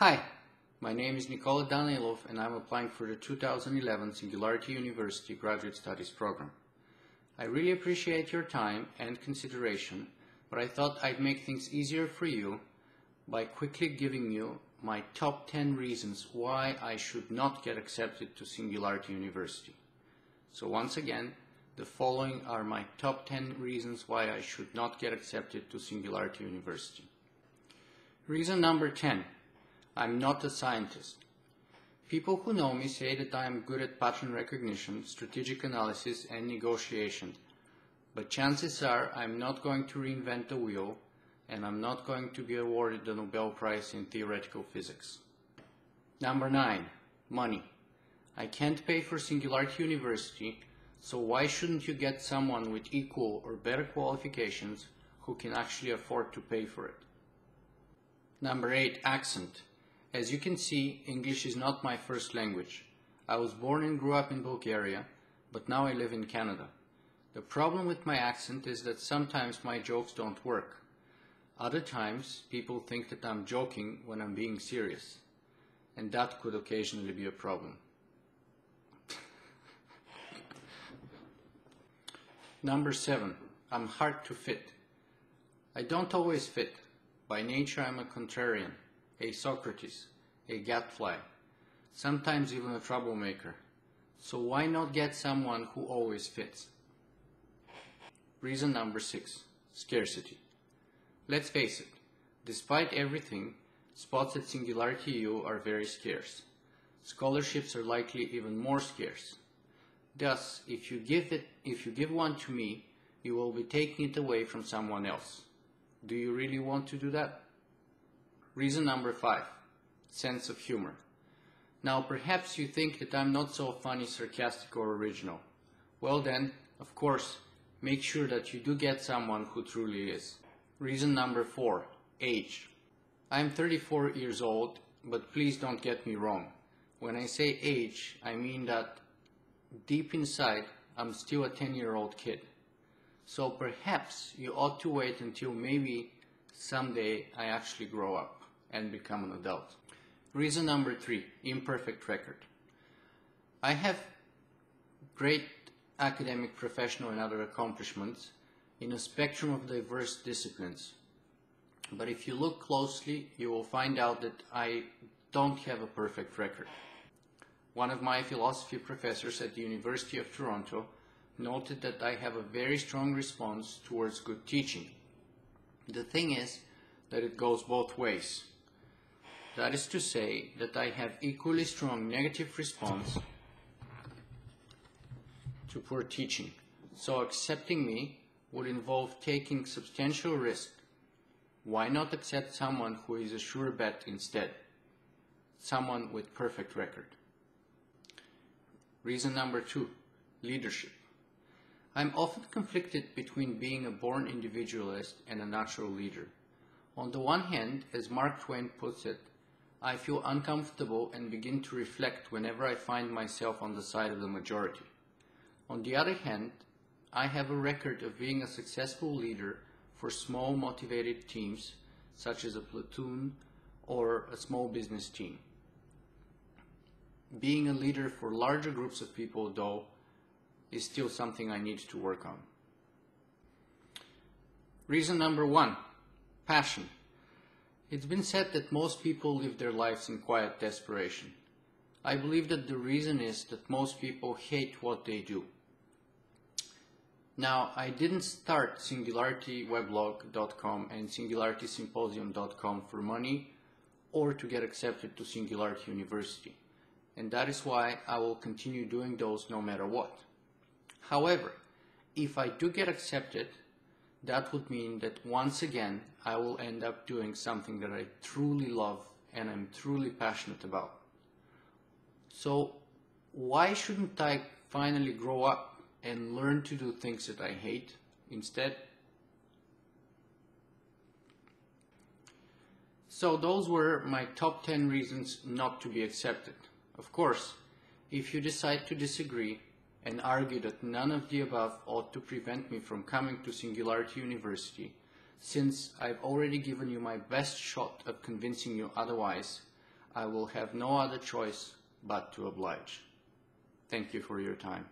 Hi, my name is Nikola Danaylov and I'm applying for the 2011 Singularity University Graduate Studies program. I really appreciate your time and consideration, but I thought I'd make things easier for you by quickly giving you my top 10 reasons why I should not get accepted to Singularity University. So once again, the following are my top 10 reasons why I should not get accepted to Singularity University. Reason number 10 I'm not a scientist. People who know me say that I am good at pattern recognition, strategic analysis, and negotiation. But chances are I'm not going to reinvent the wheel, and I'm not going to be awarded the Nobel Prize in Theoretical Physics. Number 9. Money. I can't pay for Singularity University, so why shouldn't you get someone with equal or better qualifications who can actually afford to pay for it? Number 8. Accent. As you can see, English is not my first language. I was born and grew up in Bulgaria, but now I live in Canada. The problem with my accent is that sometimes my jokes don't work. Other times, people think that I'm joking when I'm being serious, and that could occasionally be a problem. Number 7. I'm hard to fit. I don't always fit. By nature I'm a contrarian a Socrates, a gadfly, sometimes even a troublemaker. So why not get someone who always fits? Reason number six, scarcity. Let's face it, despite everything, spots at Singularity U are very scarce. Scholarships are likely even more scarce. Thus, if you give it, if you give one to me, you will be taking it away from someone else. Do you really want to do that? Reason number five, sense of humor. Now perhaps you think that I'm not so funny, sarcastic or original. Well then, of course, make sure that you do get someone who truly is. Reason number four, age. I'm 34 years old, but please don't get me wrong. When I say age, I mean that deep inside, I'm still a 10 year old kid. So perhaps you ought to wait until maybe someday I actually grow up and become an adult. Reason number three, imperfect record. I have great academic, professional, and other accomplishments in a spectrum of diverse disciplines. But if you look closely, you will find out that I don't have a perfect record. One of my philosophy professors at the University of Toronto noted that I have a very strong response towards good teaching. The thing is that it goes both ways. That is to say that I have equally strong negative response to poor teaching. So accepting me would involve taking substantial risk. Why not accept someone who is a sure bet instead? Someone with perfect record. Reason number two, leadership. I'm often conflicted between being a born individualist and a natural leader. On the one hand, as Mark Twain puts it, I feel uncomfortable and begin to reflect whenever I find myself on the side of the majority. On the other hand, I have a record of being a successful leader for small motivated teams such as a platoon or a small business team. Being a leader for larger groups of people though is still something I need to work on. Reason number one, passion. It's been said that most people live their lives in quiet desperation. I believe that the reason is that most people hate what they do. Now, I didn't start SingularityWeblog.com and SingularitySymposium.com for money or to get accepted to Singularity University, and that is why I will continue doing those no matter what. However, if I do get accepted, that would mean that once again I will end up doing something that I truly love and I'm truly passionate about. So why shouldn't I finally grow up and learn to do things that I hate instead? So those were my top 10 reasons not to be accepted. Of course, if you decide to disagree, and argue that none of the above ought to prevent me from coming to Singularity University, since I've already given you my best shot of convincing you otherwise, I will have no other choice but to oblige. Thank you for your time.